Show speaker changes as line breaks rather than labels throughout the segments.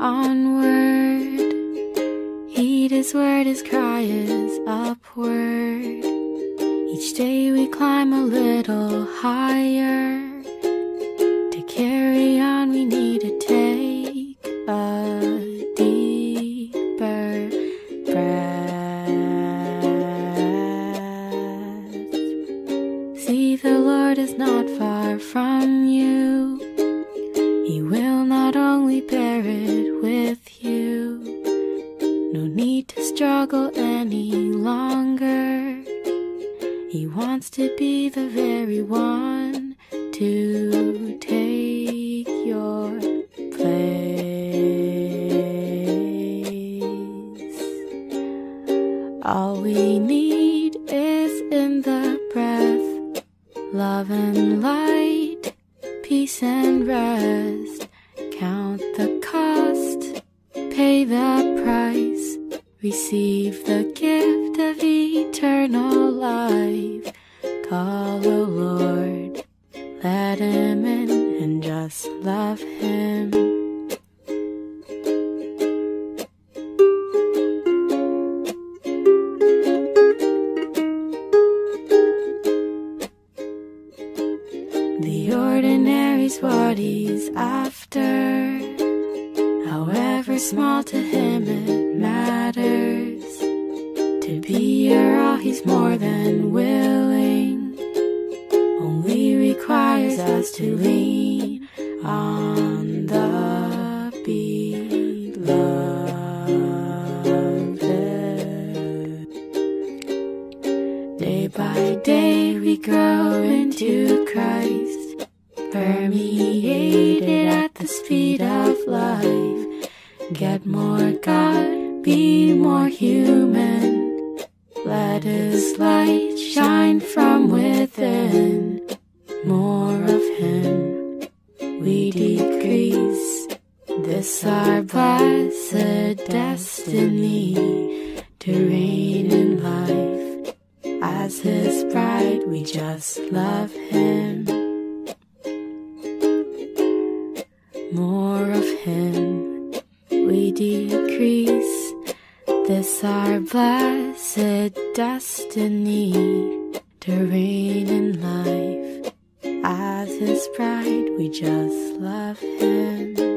Onward. Heed His word, His cry is upward. Peace and rest. Count the cost, pay the price, receive the gift of eternal life. Call the Lord, To be all, he's more than willing. Only requires us to lean on the beloved. Day by day we grow into Christ, permeated at the speed of life. Get more God, be more human. His light shine from within. More of Him, we decrease. This our blessed destiny to reign in life. As his bride, we just love him. More of him, we decrease. This our blessed destiny to reign in life. As his bride, we just love him.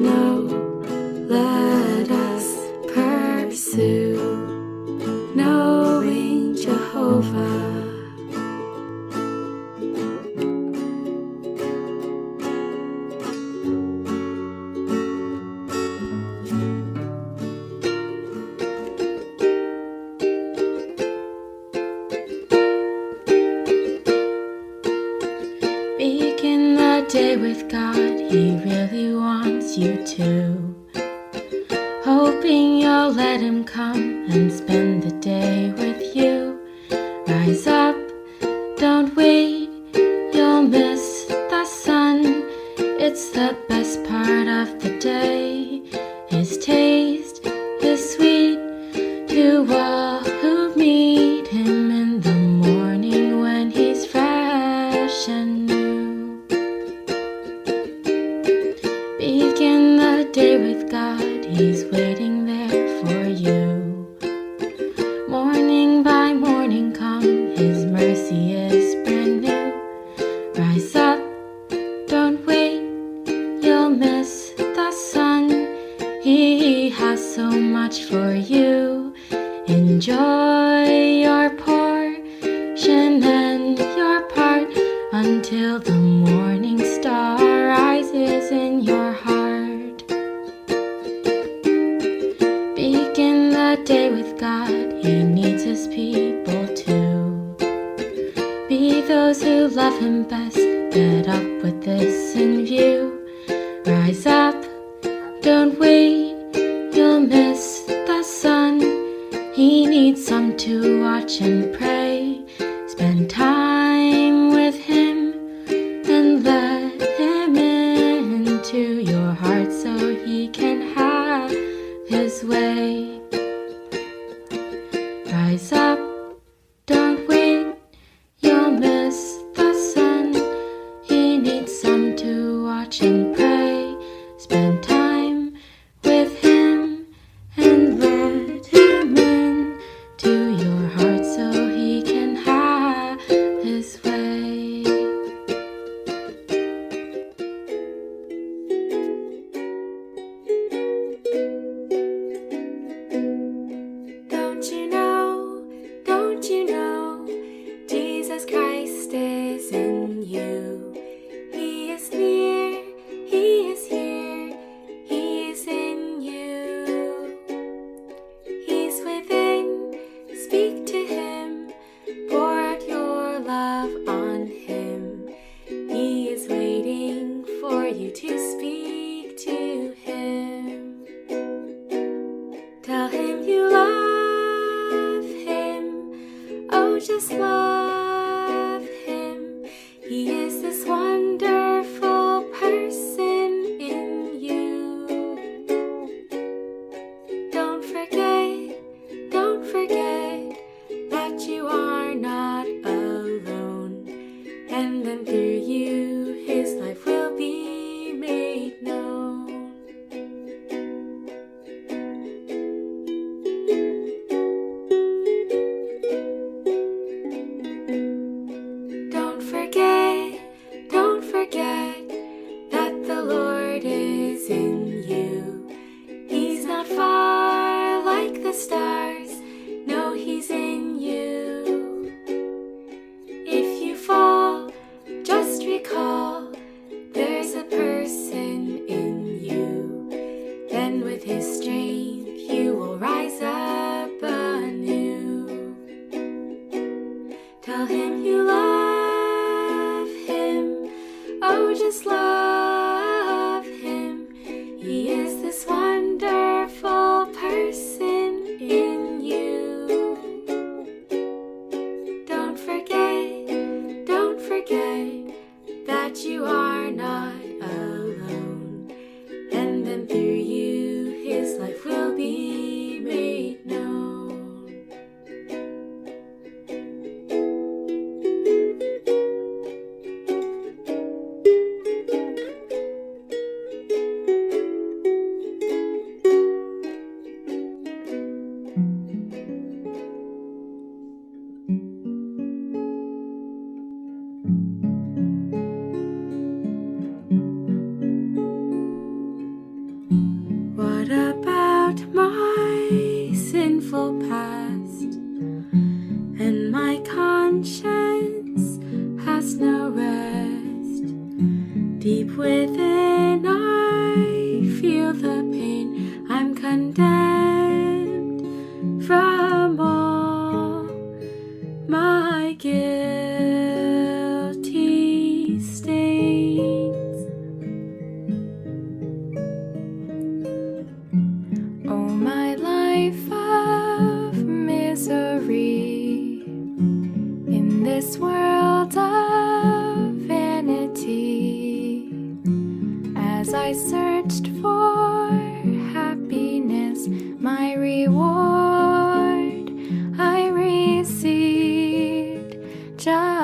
Now. He has so much for you. Enjoy your portion and your part until the morning star rises in your heart. Begin the day with God, He
needs His people too. Be those who love Him best, get up with this in view.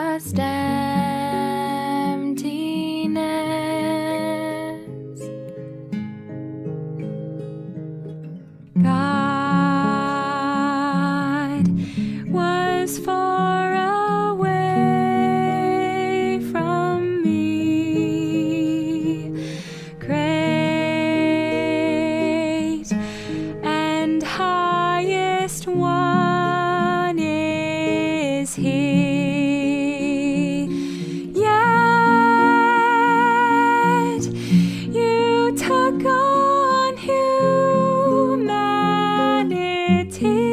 I stand. pretty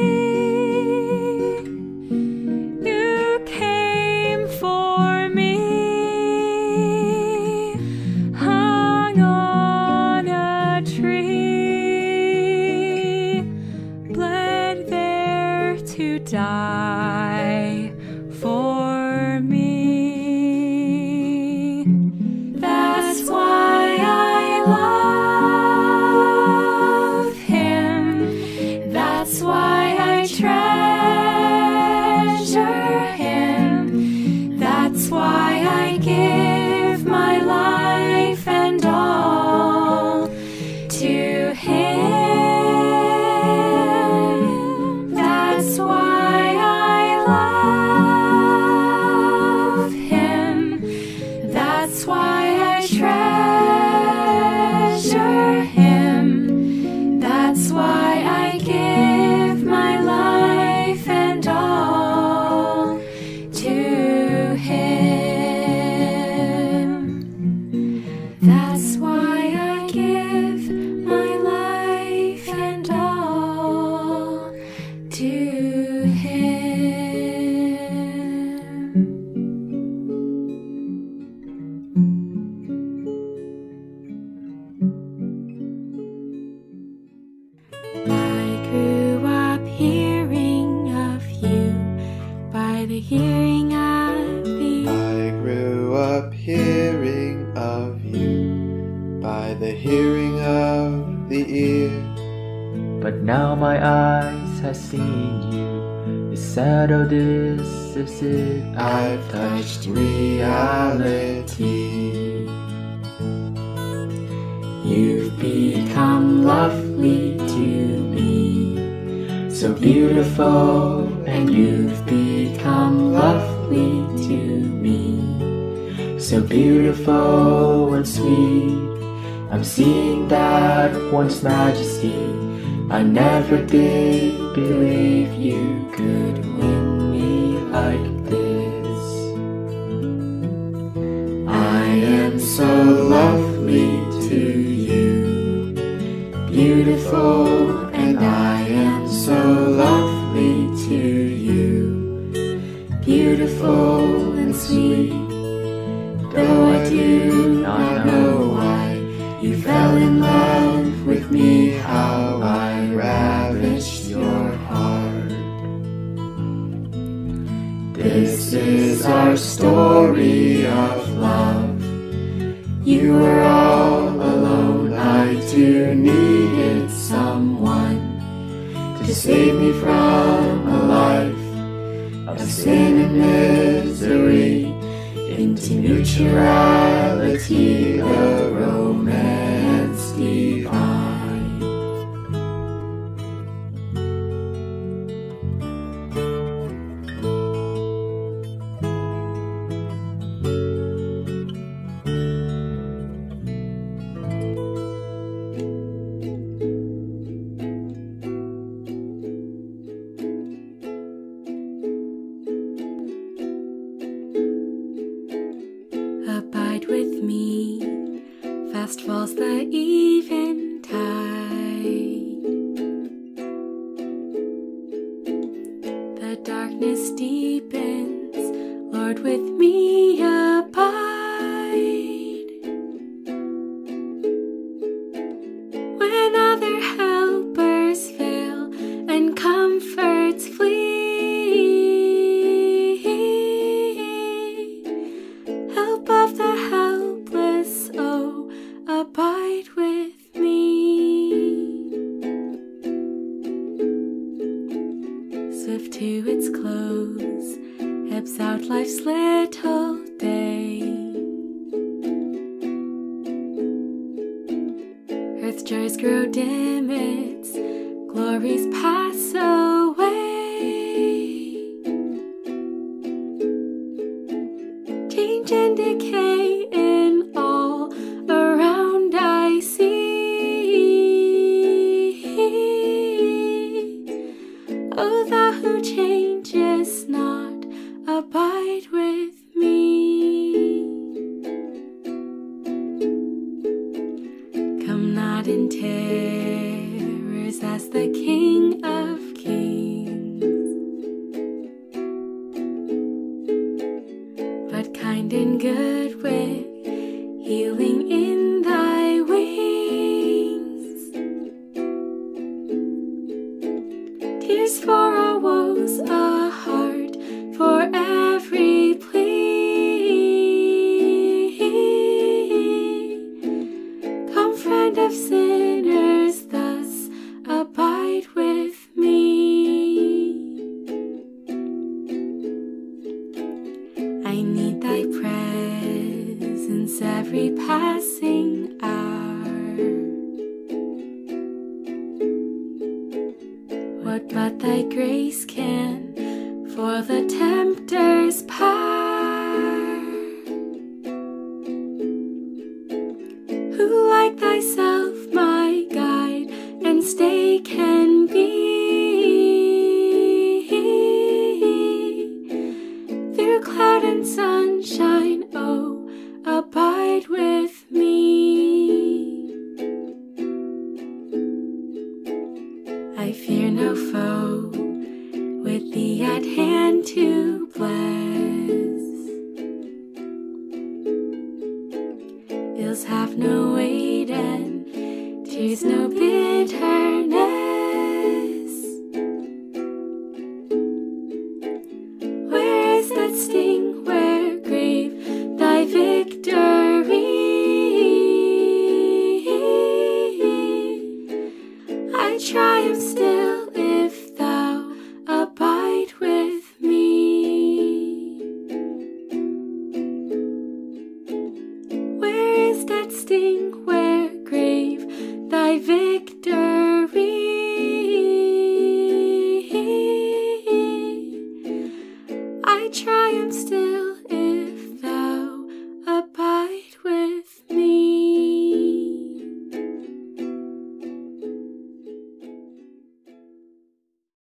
of
sin
I've touched reality.
You've become lovely to me, so beautiful, and you've become lovely to me, so beautiful and sweet. I'm seeing that once majesty. I never did believe you could.